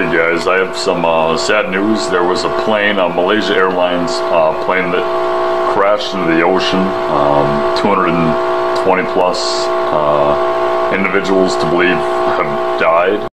Hey guys, I have some uh, sad news. There was a plane, a Malaysia Airlines uh, plane that crashed into the ocean. Um, 220 plus uh, individuals to believe have died.